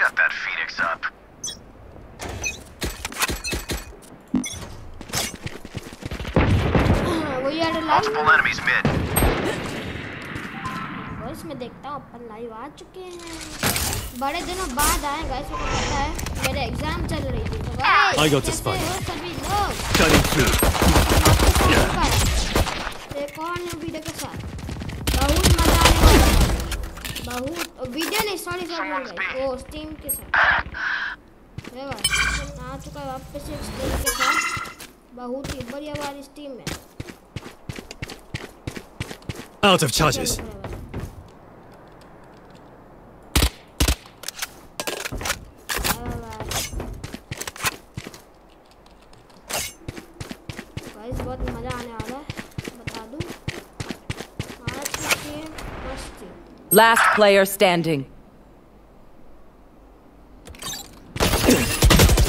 Shut that Phoenix up. वो यार live Multiple enemies mid. Guys मैं देखता हूँ अपन लाइव आ चुके हैं बड़े दिनों बाद आए गाइस मुझे पता है मेरे एग्जाम चल रही थी तो गाइस I got the कैसे spike. हो सभी लोग Cutting through. एक और न्यू वीडियो के साथ बहुत वीडियो नहीं सॉरी सॉरी. वो स्टीम के साथ आ चुका है वापस से स्टीम के साथ बहुत ही बढ़िया वाली स्टीम है Out of charges. Last player standing.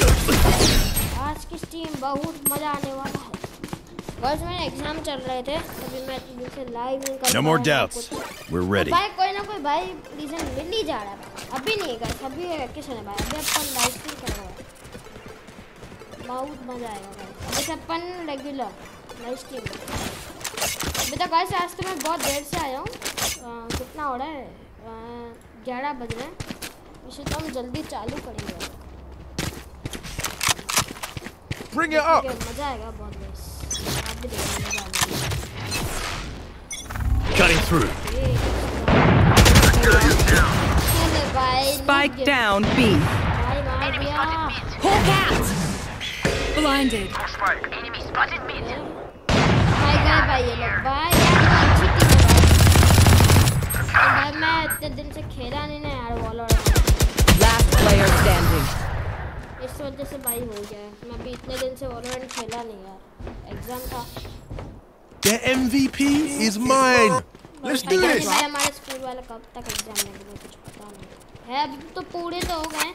आज की स्ट्रीम बहुत मजा आने वाला है बस मेरे एग्जाम चल रहे थे अभी मैं दिन से लाइव नहीं कर No more पाया हूँ doubts. कुछ। We're तो ready. भाई कोई ना कोई भाई रीजन मिल ही जा रहा है अभी नहीं गए अभी वैकेशन है भाई अभी अपन लाइव स्ट्रीम कर रहे हैं बहुत मजा आएगा भाई अभी से अपन रेगुलर लाइव स्ट्रीम अभी तक गाइस आज तो मैं बहुत देर से आया हूँ अ, कितना हो रहा है ग्यारह बज रहे हैं इसे तो हम जल्दी चालू करेंगे Bring ठीक है, मजा आएगा बहुत बस आप भी देखो मजा आएगा Cutting through. चलो भाई Spike लूट गए। down B. भाई मार दिया Hawk out! Blinded. Enemy spotted mid. भाई गए भाई ये भाई। भाई मैं इतने दिन से खेला नहीं ना यार वॉलोरेंट Last player standing. इस वजह से भाई हो गया है। मैं अभी इतने दिन से वॉलोरेंट खेला नहीं यार एग्ज़ाम था The MVP is mine. Let's do this भाई हमारे स्कूल वाले कब तक एग्ज़ाम लेंगे मुझे कुछ पता नहीं है अभी तो पूरे तो हो गए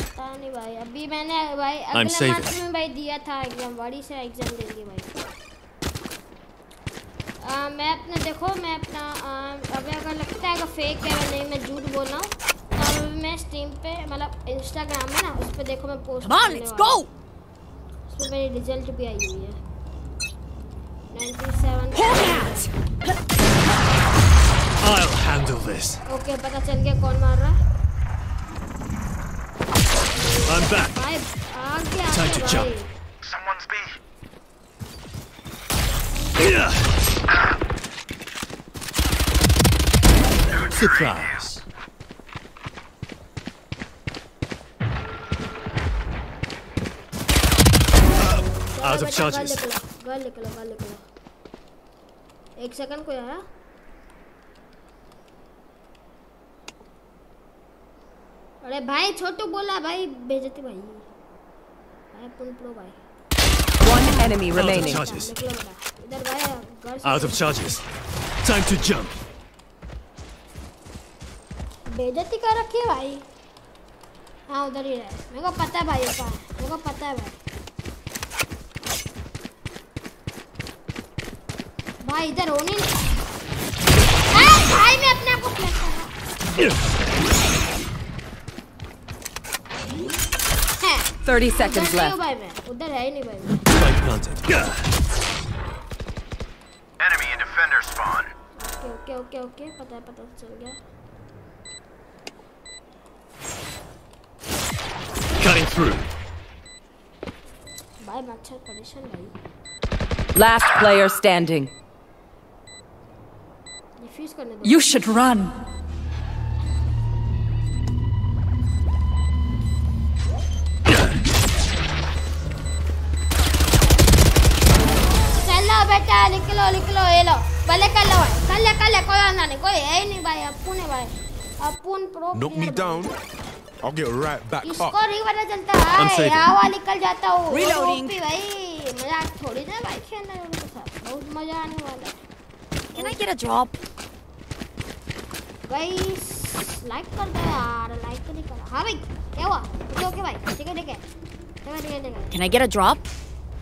पता नहीं भाई अभी मैंने भाई अगले saving. मंथ में भाई दिया था एग्ज़ाम बड़ी से एग्ज़ाम देंगे भाई आ, मैं अपना देखो मैं अपना अभी अगर लगता है अगर फेक है या नहीं मैं झूठ बोल रहा हूँ तो अभी मैं स्ट्रीम पे मतलब इंस्टाग्राम है ना उस पर देखो मैं पोस्ट on, let's go! उस पर मेरी रिज़ल्ट भी आई हुई है 97 Hawk out! I'll handle this. Okay पता चल गया कौन मार रहा है I'm back. भाई आगे Time to jump. Someone's B. Surprise. Out of charges. एक सेकंड को आया अरे भाई छोटू बोला भाई भेजते भाई आई पुल प्रो भाई One enemy remaining. charges. निकलो बेटा इधर भाई घर से Out of charges. Time to jump. बेइज्जती कर रखी है भाई हाँ उधर ही रहे मेरे को पता है भाई ये कहाँ है मेरे को पता है भाई भाई इधर होने नहीं अरे भाई मैं अपने आप को फ्लैश कर रहा हूँ हैं, 30 उधर seconds नहीं हूँ left. भाई मैं उधर है ही नहीं भाई ओके ओके ओके ओके पता है पता चल गया Cutting through. भाई मच्छर परेशान भाई Last player standing. डिफ्यूज करने दो You should run. चलो बेटा निकलो निकलो ये लो भले कर लो कर ले कर ले कोई आना नहीं कोई है ही नहीं भाई अपुन है भाई अपुन pro Knock me down. I'll get right back up. इसको नहीं पता चलता है Unsafe. हवा निकल जाता हूँ Reloading. भाई मज़ाक थोड़ी ना भाई खेलना है उनके साथ बहुत मज़ा आने वाला Can I get a drop? Guys like कर दो यार लाइक तो नहीं करा हाँ भाई क्या हुआ ओके ओके भाई ठीक है ठीक है ठीक है ठीक है ठीक है Can I get a drop?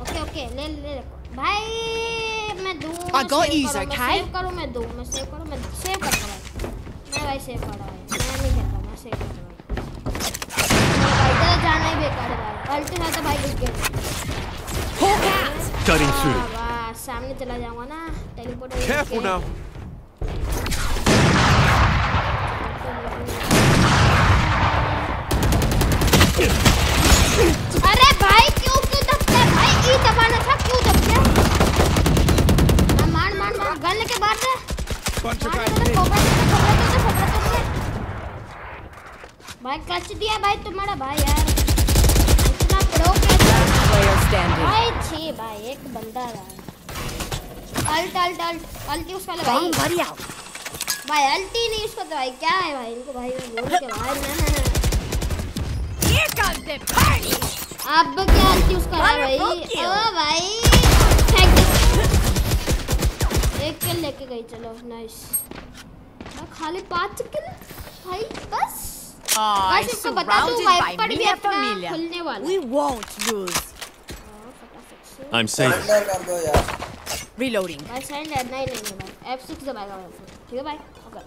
Okay okay ले ले ले भाई मैं दो I मैं got save these, करूँ, okay? सेव करो मैं दो मैं सेव करो मैं सेव कर रहा हूँ। मैं भाई सेव कर रहा हूँ मैं नहीं खेलता मैं सेव कर रहा हूँ। तेरा जाना ही बेकार है भाई। अल्टी था तो भाई घुस गया। हो वाह, कटिंग थ्रू सामने चला जाऊँगा ना teleport Careful now. Ult ult ult ult use कर ले भाई buddy out. भाई अल्टी नहीं यूज़ करते भाई क्या है भाई? इनको भाई मैं बोल के भाई ना Here comes the party. अब क्या अल्टी यूज़ कर रहा है भाई ओ भाई फेंक दे। एक किल लेके गई चलो नाइस खाली पाँच किल भाई बस। Oh, Guys, इसको बता दूँ वाइपर भी अपना खुलने वाला। We won't lose. हाँ, फटाफट से। I'm. सरेंडर कर दो यार। Reloading. भाई साइन नहीं नहीं नहीं भाई F6 दबाएगा भाई ठीक है भाई ओके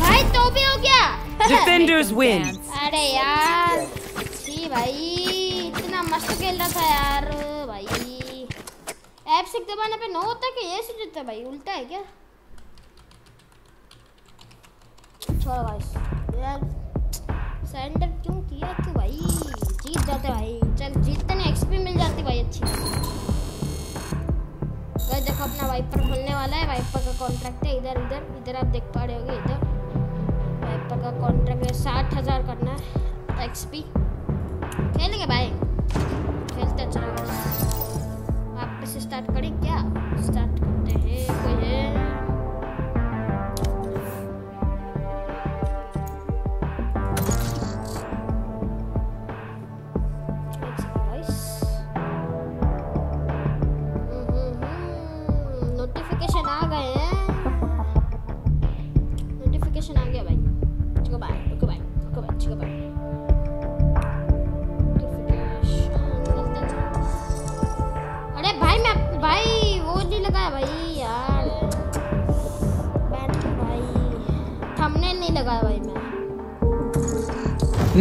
भाई तो भी हो गया Defenders win. अरे यार जी भाई इतना मस्त खेल रहा था यार भाई। F6 दबाने पे नो होता है कि ये से जीतता भाई उल्टा है क्या? छोड़ो भाई। यार सरेंडर क्यों किया क्यों भाई? जीत जाते भाई। अपना वाइपर खुलने वाला है। वाइपर का कॉन्ट्रैक्ट है इधर इधर इधर आप देख पा रहे होगे, इधर। वाइपर का कॉन्ट्रैक्ट है साठ हज़ार करना है एक्सपी खेलेंगे भाई। खेलते अच्छा वापस स्टार्ट करें क्या? स्टार्ट करते हैं। कोई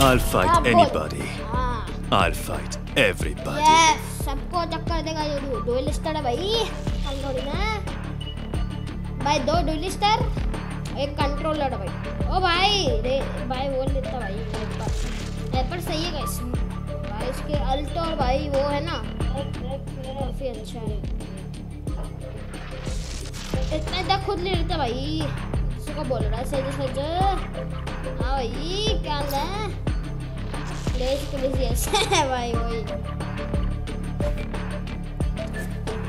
I'll fight anybody. हाँ I'll fight everybody. यस सबको टक्कर देगा जोड़ू डुएलिस्टर है भाई। थोड़ी ना भाई दो डुएलिस्टर एक कंट्रोलर है भाई। ओ भाई रे भाई वो लेता भाई वाइपर वाइपर सही है गाइस भाई इसके अल्ट और भाई वो है ना। काफ़ी अच्छा है। इतना खुद ले लेता भाई। किसी को बोल रहा है सही सच Aí, galera. Desde que vizinhança. Vai, oi.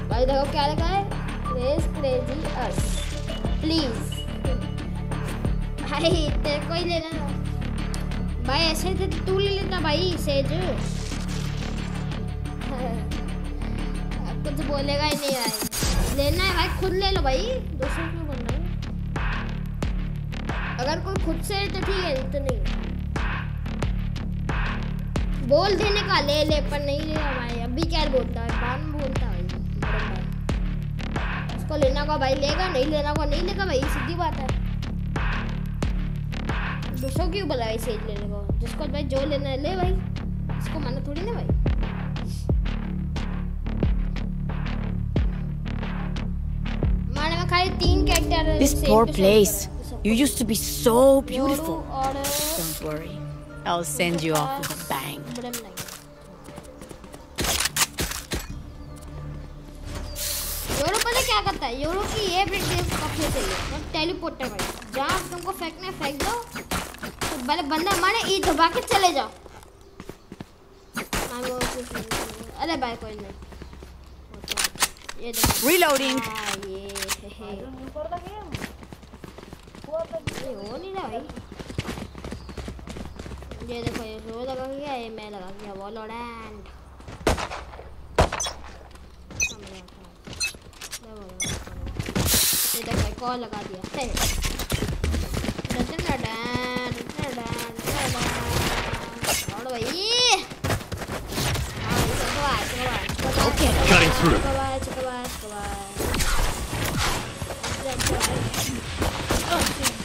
Vai dar o que é, galera? 3, 3 e Please. भाई तेरे को ही लेना भाई ऐसे तो तू ले लेना भाई सेज कुछ बोलेगा ही नहीं भाई लेना है भाई खुद ले लो भाई दूसरों को बोलना अगर कोई खुद से है तो ठीक है तो नहीं। बोल देने का ले ले पर नहीं लेगा भाई। अभी क्या बोलता है? बाद में बोलता है भाई उसको लेना का भाई लेगा नहीं लेना का नहीं लेगा भाई सीधी बात है। दूसरों क्यों बोला भाई सेज लेने को? जिसको भाई जो लेना है ले भाई। इसको माना थोड़ी ना भाई। माने में खाली तीन character This poor place. You used to be so beautiful. और Don't worry. I'll send you off with a bang. बड़े में नहीं यूरो पता क्या करता है यूरो की ये ब्रेक देव काफी चाहिए और टेलीपोर्टर भाई जहाँ तुमको फेंकना है फेंक दो तो पहले बंदा मारे ई दबा के चले जाओ हाँ, वो कुछ नहीं, नहीं। अरे भाई कोई नहीं वो तो- ये Yo después yo subo la cajilla y me la cajilla volando. Yo te voy con la cajilla. No te la dan, no te la dan, no te la dan. Ahora voy. Okay, cutting through. Okay.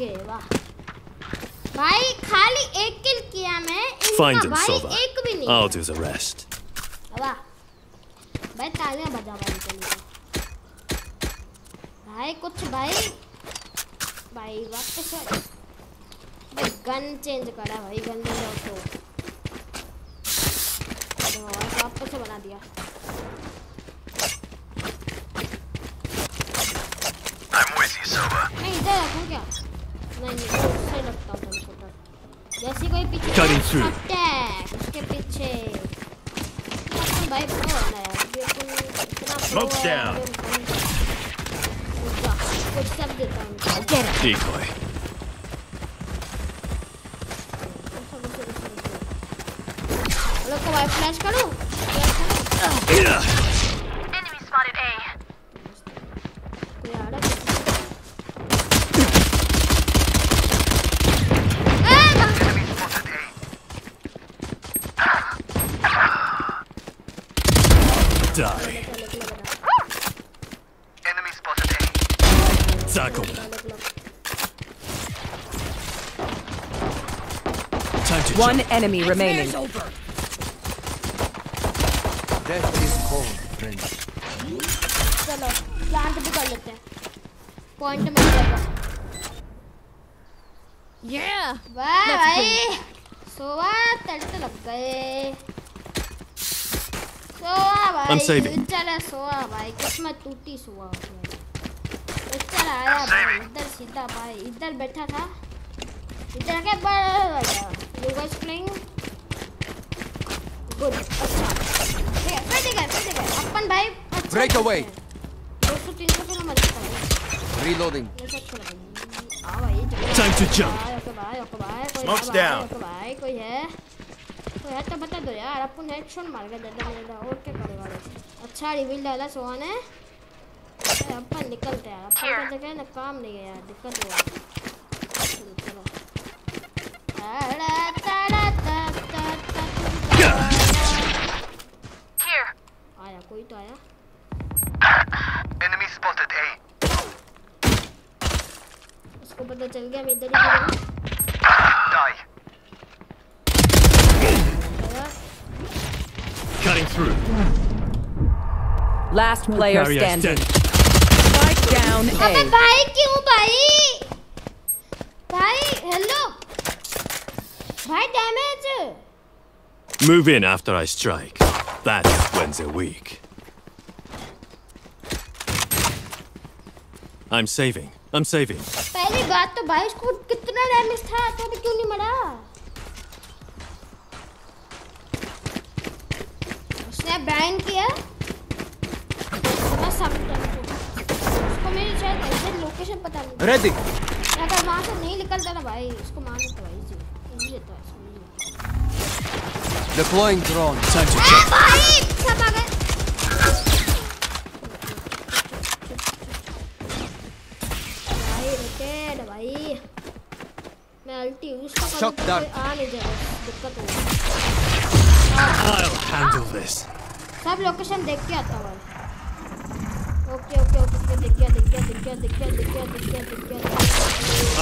है वाह। भाई खाली एक किल किया मैं him, भाई Sova. एक भी नहीं। Do the rest. वाह। भाई तालियाँ बजा भाई के लिए भाई कुछ भाई भाई वापस भाई गन चेंज करा भाई गन ले जाओ तो वापस बना दिया। नहीं लगता तुमको तो जैसे कोई पीछे अटैक उसके पीछे भाई प्रो होना है इतना प्रो है कुछ सब देता हूं ठीक है लोग को वाइफ फ्लैश करो enemy remaining. Death is cold, friends. चलो प्लांट भी कर लेते हैं पॉइंट मिल जाएगा Yeah. वाह Let's भाई सोवा तड़ते लग गए सोवा भाई I'm saving. चला सोवा भाई किस्मत टूटी सोवा चल आया भाई इधर सीधा भाई इधर बैठा था इधर के बड़ा you guys playing? Good. अच्छा ठीक है। फिर देखा फिर देखा अपन भाई अच्छा ब्रेक तो बता दो यार मार दादा और क्या अच्छा रिवील डाला अपन निकलते हैं अपन तो ना काम नहीं है यार दिक्कत है कोई तो आया Enemy spotted A. उसको पता चल गया मैं इधर ही। Die. आया। Cutting through. Last player Barrier standing. dead. Spike down अबे. भाई क्यों भाई भाई हेलो भाई damage Move in after I strike. That's when they're weak. I'm saving. I'm saving. पहली बात तो भाई उसको कितना डैमेज था तो भी क्यों नहीं मरा उसने बैन किया मैं सब उसको मेरी शायद ऐसे लोकेशन पता नहीं Ready. अगर वहाँ से नहीं निकलता ना भाई उसको मार देता Deploying drone. Time to check. Shock dart. I'll handle this. सब लोकेशन देख के आता हूँ ओके ओके ओके देख गया देख गया देख गया देख गया देख गया देख गया देख गया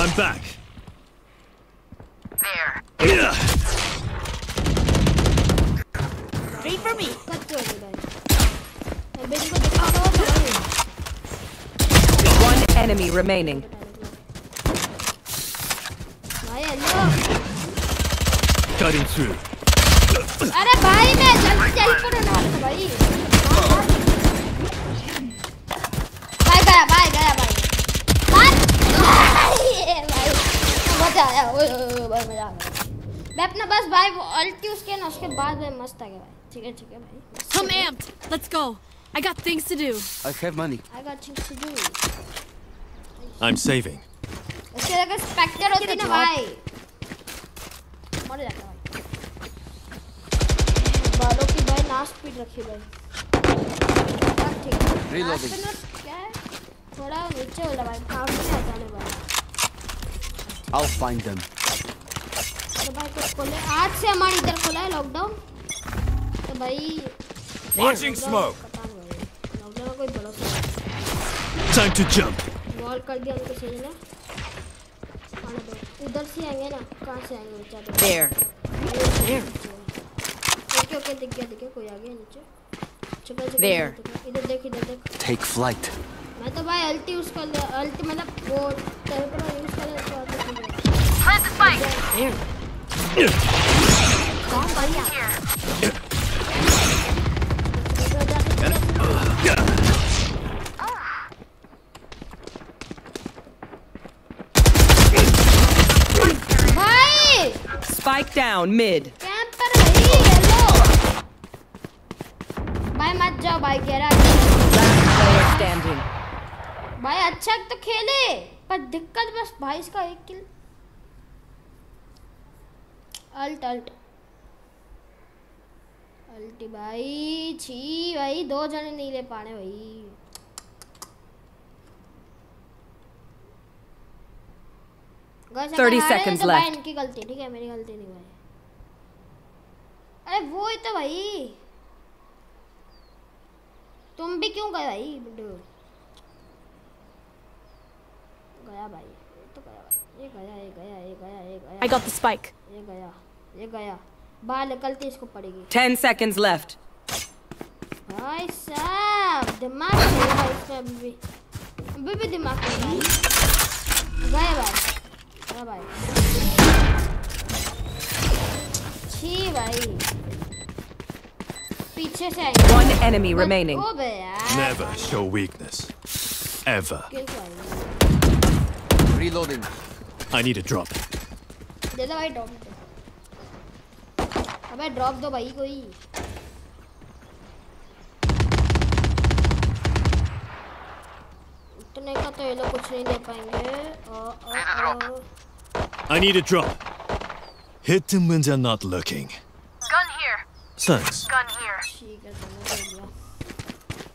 I'm back. Wait for me. One enemy remaining. Cutting through. अरे भाई मैं जल्दी जल्दी पर ना भाई भाई गया भाई गया भाई मजा आया भाई मजा आया मैं अपना बस भाई वो अल्टी उसके ना उसके बाद मस्त आ गया भाई ठीक है ठीक है भाई I'm amped. Let's go. I got things to do. I have money. I got things to do I'm saving. उसके जगह स्पेक्टर होती ना भाई मर जाता भाई बालों की भाई नाश पीट रखी भाई अब ठीक है Reloading. नाश पीट ना क्या है थोड़ा नीचे हो रहा भाई काउंट नहीं आता है भाई I'll find them. तो भाई कुछ खोले आज से हमारे इधर खोला है लॉकडाउन तो भाई Launching smoke. पता नहीं भाई लॉकडाउन का कोई भरोसा नहीं Time to jump. वॉल कर दिया उनको सही ने आने दो उधर से आएंगे ना कहाँ से आएंगे बेचारे There. ओके ओके दिख गया दिख गया कोई आ गया नीचे छुपा छुपा There. छुपा, इधर देख इधर देख Take flight. मैं तो भाई अल्टी उसका अल्टी मतलब वो टेलीपोर्ट यूज कर रहा था Plant the spike. There. कौन बढ़िया Here. भाई Spike down mid. भाई मत जाओ भाई कह रहा. भाई अच्छा तो खेले पर दिक्कत बस भाई इसका एक किल अल्ट अल्ट अल्टी भाई छी भाई दो जने नहीं ले पाने भाई Guys, अगर 30 हारे हैं seconds तो भाई left. इनकी गलती ठीक है मेरी गलती नहीं भाई अरे वो ही तो भाई तुम भी क्यों गए भाई बुड्ढू गया भाई ये तो गया भाई ये गया ये गया ये गया ये गया I got the spike. ये गया ये गया बाहर निकलती इसको पड़ेगी 10 seconds left. भाई साहब दिमाग नहीं है इसमें अभी भी अभी भी दिमाग नहीं है गए भाई गया भाई छी भाई पीछे से आएंगे One enemy remaining. ओ बे यार Never show weakness. Ever. किल तो आई Reloading. I need a drop. दे दो भाई ड्रॉप दो अबे ड्रॉप दो भाई कोई इतने का तो ये लोग कुछ नहीं दे पाएंगे ओ, ओ, ओ, I need a drop. Hit them when they're not looking. Gun here. Thanks. Gun here. ठीक है चलो दे दिया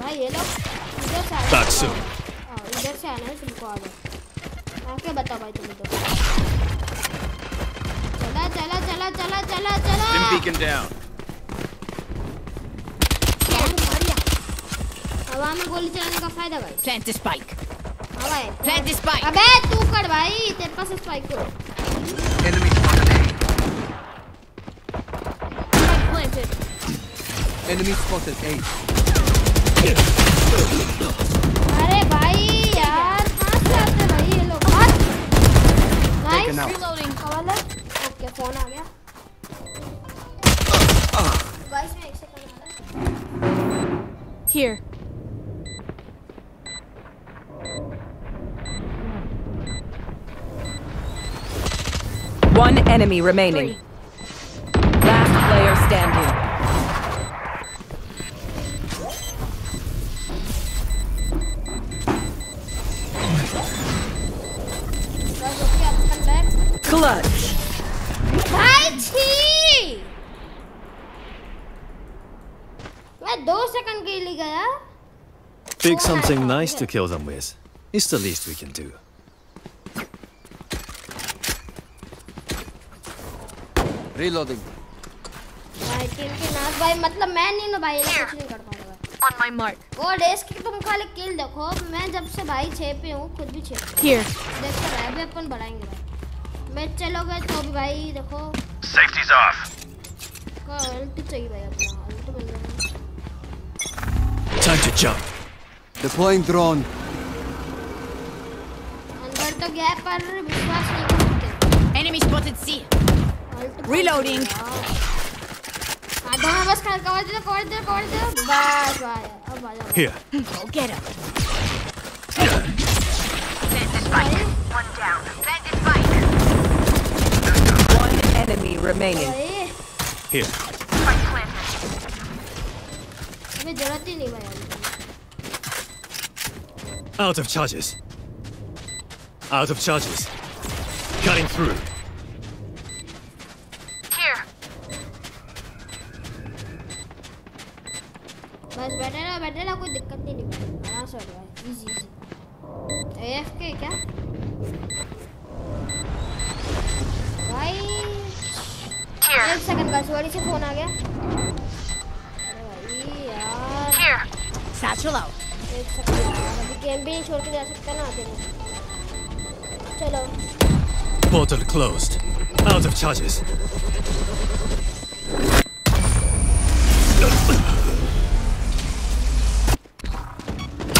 भाई ये लोग इधर से आ Back soon. हाँ, इधर से आना है तुमको आ जाओ आके बताओ भाई तुम इधर चला चला चला चला चला चला beacon down. हवा में गोली चलाने का फ़ायदा भाई Plant the spike. हवा है Plant the spike. अबे तू कर भाई तेरे पास स्पाइक को Enemy spotted A. Spike planted. Enemy spotted A. अरे भाई यार कहाँ से आते हैं भाई ये लोग हट नाइस. Reloading. कवल ओके फ़ोन आ गया गाइस मैं एक सेकंड आ रहा है Here. One enemy remaining. Three. Last player standing. Guys okay upon back Clutch. भाई छी मैं दो सेकंड के लिए गया Pick something nice to kill them with. It's the least we can do. Reloading भाई टीम की नाक भाई मतलब मैं नहीं ना भाई कुछ नहीं कर पाऊँगा ऑन माय मार्क और रेस की तुम खाली किल देखो। मैं जब से भाई छे पे हूँ खुद भी छे हियर देखो भाई अभी अपन बढ़ाएँगे भाई। मैच चलोगे तो भी भाई देखो। सेफ्टीज ऑफ़ का अल्ट चाहिए भाई अपना अल्ट बन गया time to jump deploying drone अंदर तो गया पर विश्वास नहीं करते। Enemy spotted C Reloading. Here. Go get him. Plant. One enemy remaining. Here. Out of charges. Out of charges. Cutting through. Charges.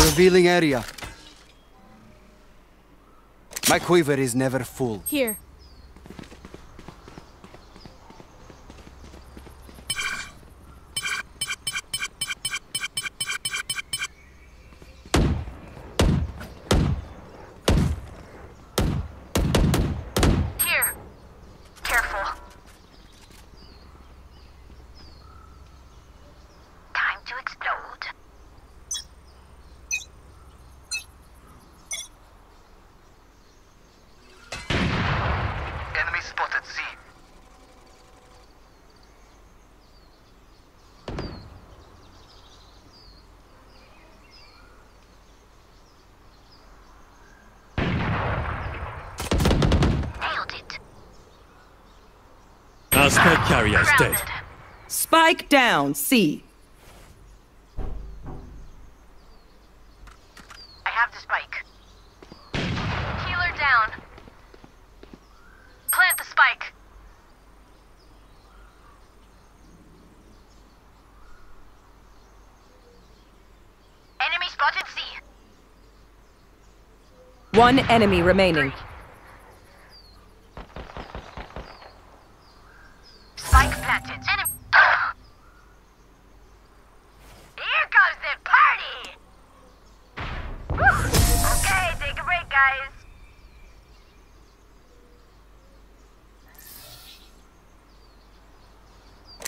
Revealing area. My quiver is never full. Here. Here. Careful. Time to explode. Enemy spotted C. Nailed it. Our spike dead. Spike down. C. I have the spike. Healer down. Plant the spike. Enemy spotted C. One enemy remaining. Spike planted. Enemy. Here comes the party. Okay, take a break, guys.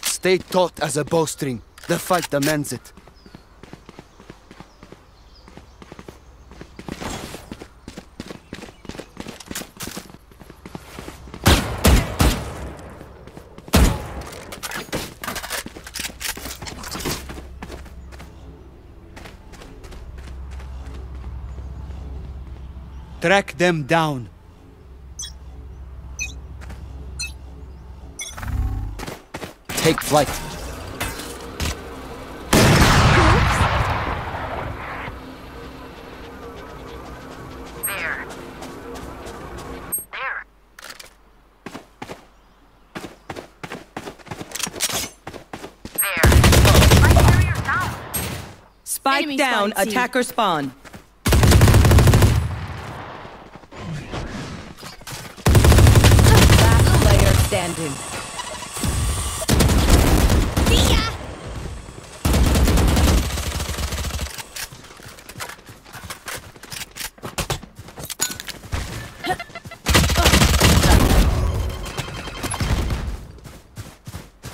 Stay taut as a bowstring. The fight demands it. Them down. Take flight. There. There. There. Down. Spike down. Attacker spawn. Standing.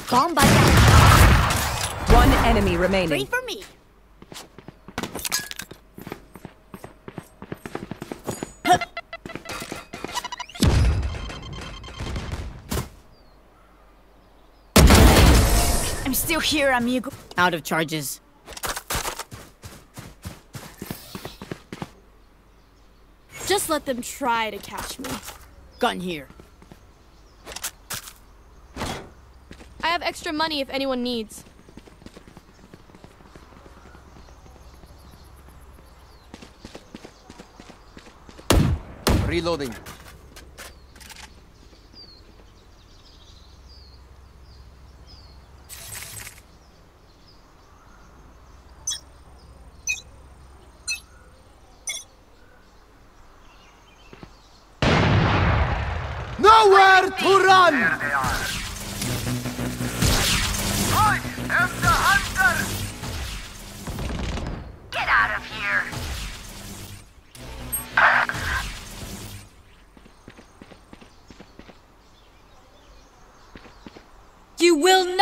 Bomb by One enemy remaining. for me. Here, amigo. Out of charges. Just let them try to catch me. Gun here. I have extra money if anyone needs. Reloading.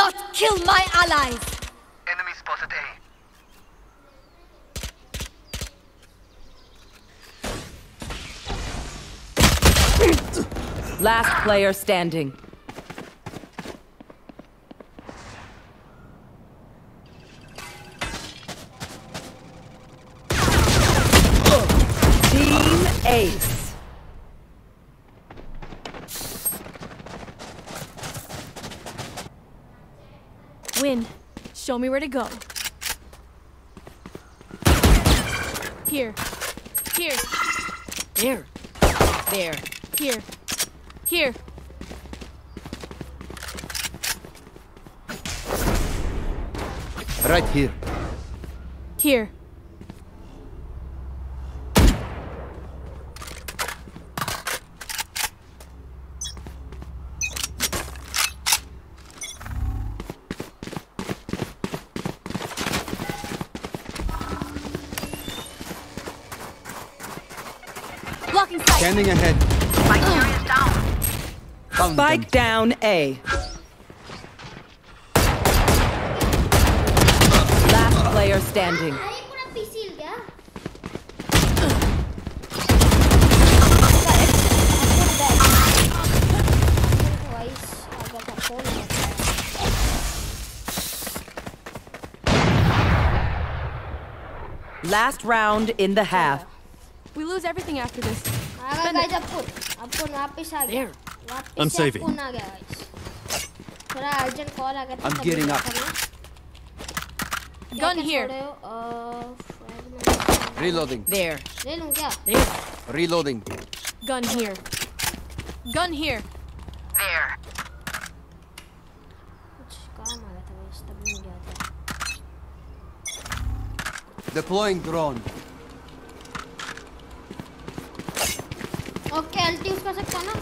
Not kill my allies! Enemy spotted A. Last player standing. Team Ace. Win. Show me where to go. Here. Here. There. There. Here. Here. Right here. Here. Scanning ahead. My down. Found Spike them. down A. Last player standing. Last round in the half. We lose everything after this. आ गया guys अपुन अपुन वापस आ गया I'm saving. अपुन आ गया guys थोड़ा urgent call आ गया था I'm मैं up. Gun here. हो? अ, Reloading. There. ले लूँ क्या There. Reloading. Gun here. Gun here. There. कुछ काम आ गया था गाइस तब नहीं गया था Deploying drone. हेल्थ यूज़ कर सकता ना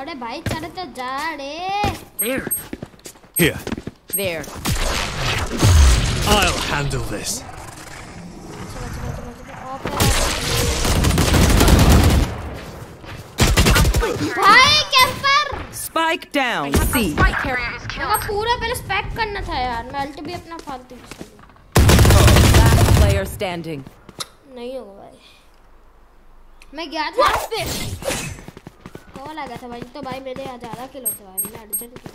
अरे भाई चले तो जा रे। Here there I will handle this भाई camper! Spike down C spike मेरा पूरा पहले स्पैक करना था यार। मैं अल्ट भी अपना फालतू यूज़ कर रही हूँ। लास्ट प्लेयर स्टैंडिंग नहीं होगा भाई। मैं गया था। कॉल आ गया था भाई तो भाई मेरे यहाँ ज़्यादा किल होते भाई मैंने अर्जेंट किल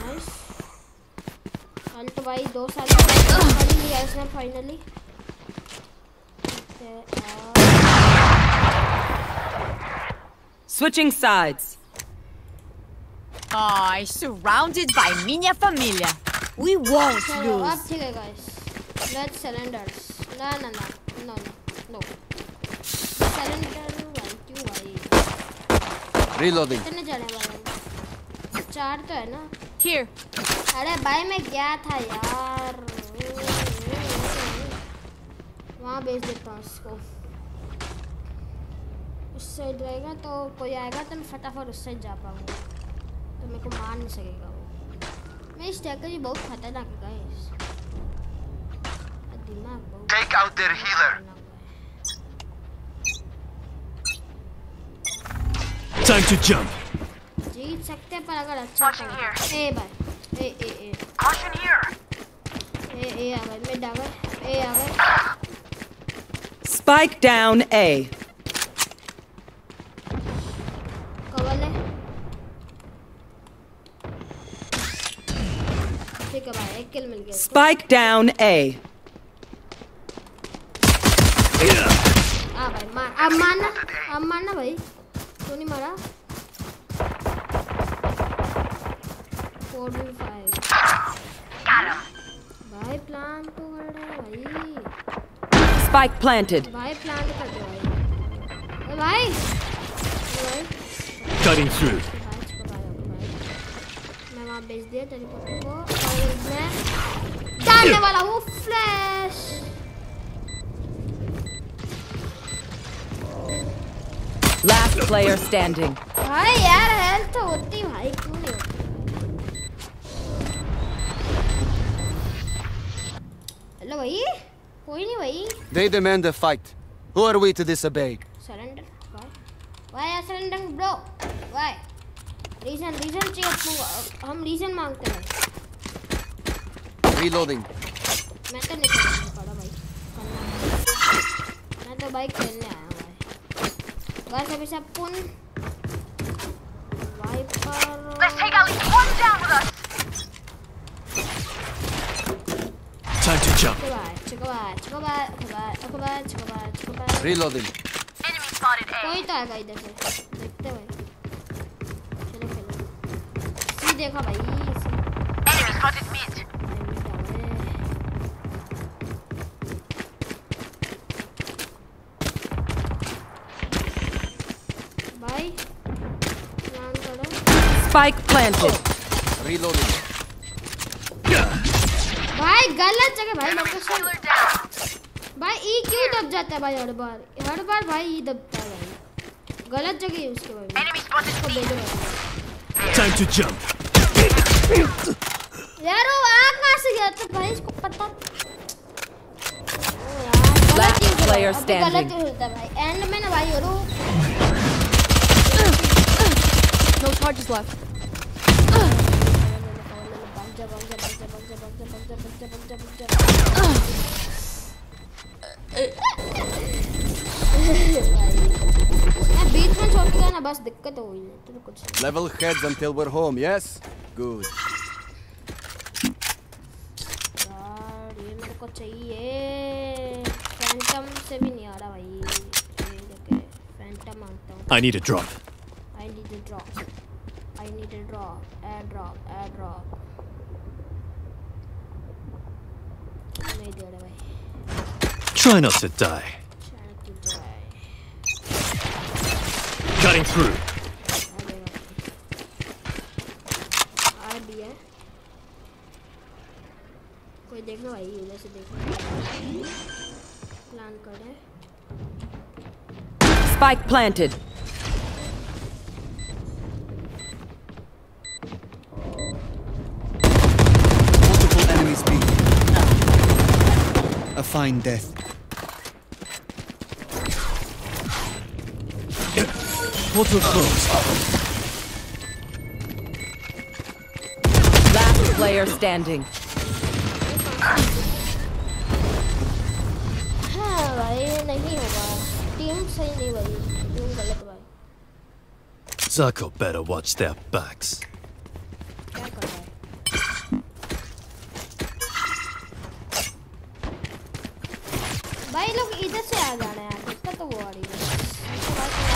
नाइस अल्ट भाई दो साल कर लिया इसने finally Switching sides. I surrounded by minha família. We won't lose. ठीक है गाइस लेट्स सरेंडर ना ना ना नो भाई क्यों भाई Reloading. कितने जाने वाले चार तो है ना? Here. अरे भाई मैं गया था यार। वहाँ भेज देता हूँ इसको उस साइड रहेगा तो कोई आएगा तो मैं फटाफट उस साइड जा पाऊँगा। तो मेरे को मार नहीं सकेगा वो। मेरी स्ट्रैटेजी बहुत खतरनाक है गाइस दिमाग बहुत Time to jump. जीत सकते हैं पर अगर अच्छा Watching करें। ए भाई ए ए ए Caution here. ए ए आ गए मिड आ गए ए आ गए Spike down A. कवर ले ठीक है भाई एक किल मिल गया Spike down A. आ भाई मार अब मारना अब मारना भाई क्यों नहीं मारा? Four B five. भाई प्लान तो कर रहा है भाई। Spike planted. भाई प्लान कर दो भाई। ए भाई। ओके भाई मैं वहाँ भेज दिया तेरे को। और मैं डालने वाला हूँ flash Last player standing. भाई यार हेल्थ होती भाई क्यों नहीं होती हेलो भाई कोई नहीं भाई They demand a fight. Who are we to disobey? Surrender why why are surrendering bro why reason reason चाहिए अपने हम रीजन मांगते हैं Reloading. मैं तो नहीं खेलने पड़ा भाई करना मैं तो भाई खेलने आया guys habis pun Viper Let's take at least one down with us Time to jump Chocobat, chocobat, chocobat, chocobat, chocobat, chocobat Reloading Enemy spotted A こういう人は赤いです絶対はいい See, they cover easy Enemy spotted mid Spike planted. Reloading. भाई गलत जगह भाई location. भाई ई क्यों दब जाता है भाई हर बार। हर बार भाई ई दबता है भाई। गलत जगह यूज़ के भाई। इसको रहा Time to यार वो आ कहाँ से गया? था भाई इसको पता Last player standing. गलत होता है भाई। एंड में ना भाई और No charges left. मैं बीच में छोड़ के गया ना बस दिक्कत हो गई तो कुछ Level heads until we're home, yes? Good. यार ये मेरे को चाहिए फैंटम से भी नहीं आ रहा भाई ये लेके फैंटम मांगता हूँ I need a drop. I need a drop I need a drop air drop air drop नहीं दे रहा भाई Try not to die. Trying to die Cutting through. अरे भाई आ भी है कोई देखना भाई उधर से देखना प्लान करे Spike planted. A fine death. Portal closed. Last player standing. हाँ भाई नहीं होगा टीम सही नहीं भाई टीम गलत भाई Zarko better watch their backs.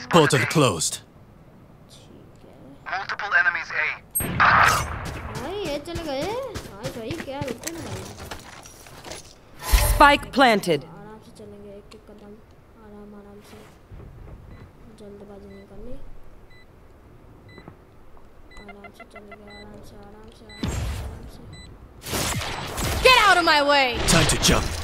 Portal spotted A. closed. ठीक है Multiple enemies A. भाई ये चले गए भाई भाई क्या रुकते ना भाई Spike planted. आराम से चलेंगे एक एक कदम आराम आराम से जल्दबाजी नहीं करनी आराम से चलेंगे आराम से आराम से आराम से आराम से Get out of my way! Time to jump.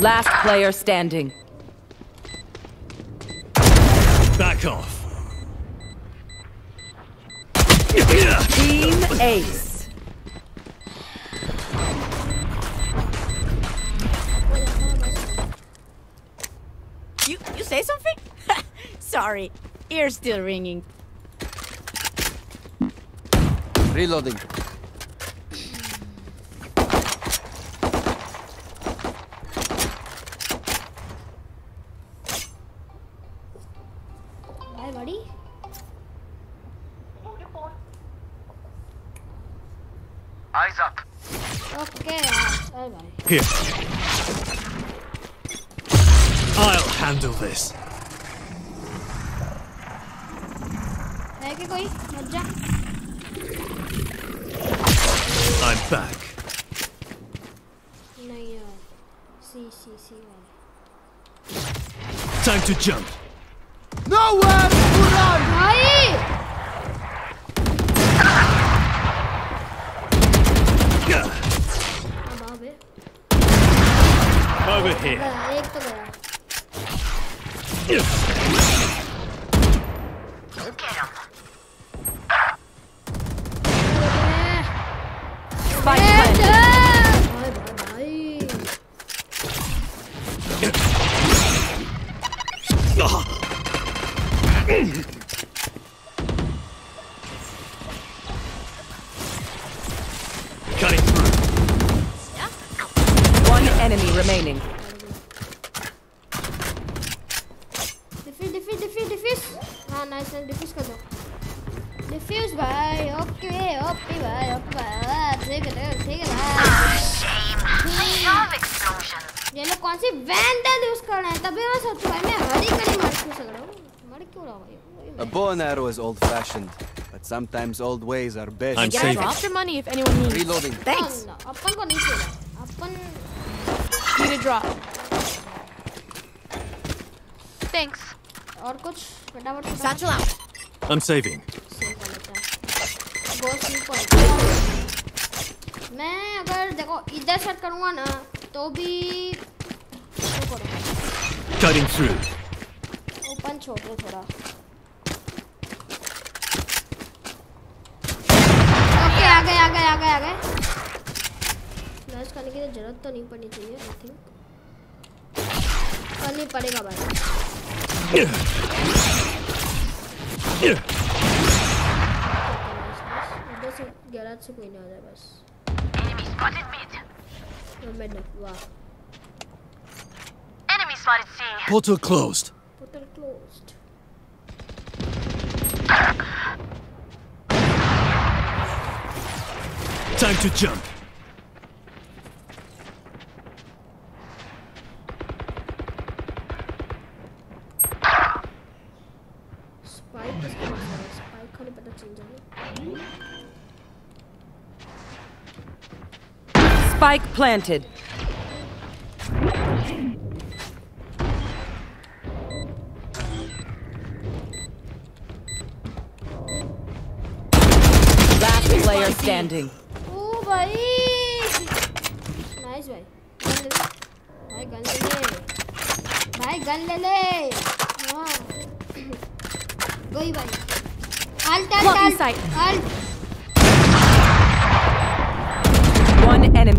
Last player standing. Back off. Team Ace. You you say something? Sorry, ear's still ringing. Reloading. Here. I'll handle this. है कि कोई मत जा I'm back. नहीं यार सी सी सी वाला Time to jump. Cutting through. One enemy remaining. Diffuse diffuse diffuse diffuse हाँ nice nice diffuse कर दो डिफ्यूज भाई ओके ओके भाई ओके भाई ठीक है ठीक है भाई Love explosion. ये लोग कौन सी वैंडल यूज कर रहे हैं तभी मैं सोचू भाई मैं हरी कड़ी मार क्यों सक रहा हूँ मर क्यों रहा हूँ भाई वही A मैं- bow and arrow is old fashioned, but sometimes old ways are best. I'm Get a saving. drop your money if anyone needs. Reloading. Thanks. ना, ना, अपन को नहीं चाहिए अपन Need a drop. Thanks. और कुछ फटाफट फटाफट Satchel out. I'm saving. Save कर लेते हैं गो सी पॉइंट मैं अगर देखो इधर सेट करूँगा ना तो भी वो करूँगा Cutting through. ओपन छोड़ दो थोड़ा आ गए आ गए आ गए आ गए फ्लैश करने की तो ज़रूरत तो नहीं पड़नी चाहिए आई थिंक करनी पड़ेगा भाई। गैराज से कोई ना आ जाए बस। Enemy spotted वाह। Enemy C. Portal closed. Portal closed Time to jump. Spike planted. Last player standing.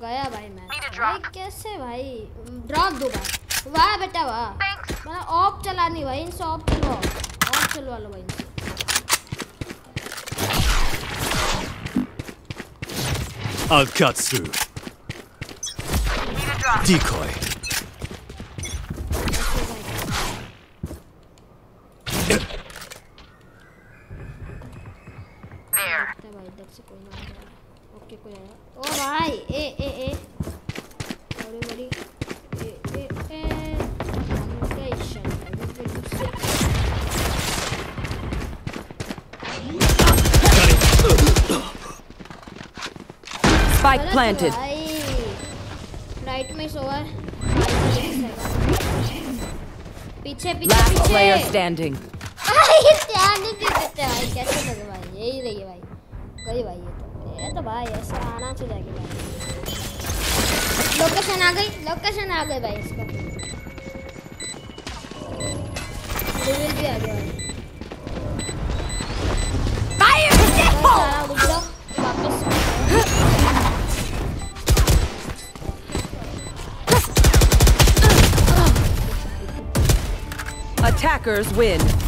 गया भाई मैं। भाई कैसे भाई? ड्रॉप दो भाई। वाह बेटा वाह। मैं मतलब ऑफ़ चलानी भाई इनसे ऑफ़ चलो ऑफ़ चलवा लो भाई इनसे। I'll cut through. Decoy. Planted. भाई में सोआ पीछे पीछे Last player standing. भाई ध्यान नहीं देते भाई कैसे लगे भाई यही रही है भाई। गई भाई ये तो ये तो भाई ऐसा आना से भाई। लोकेशन आ गई लोकेशन आ गई भाई। Attackers win.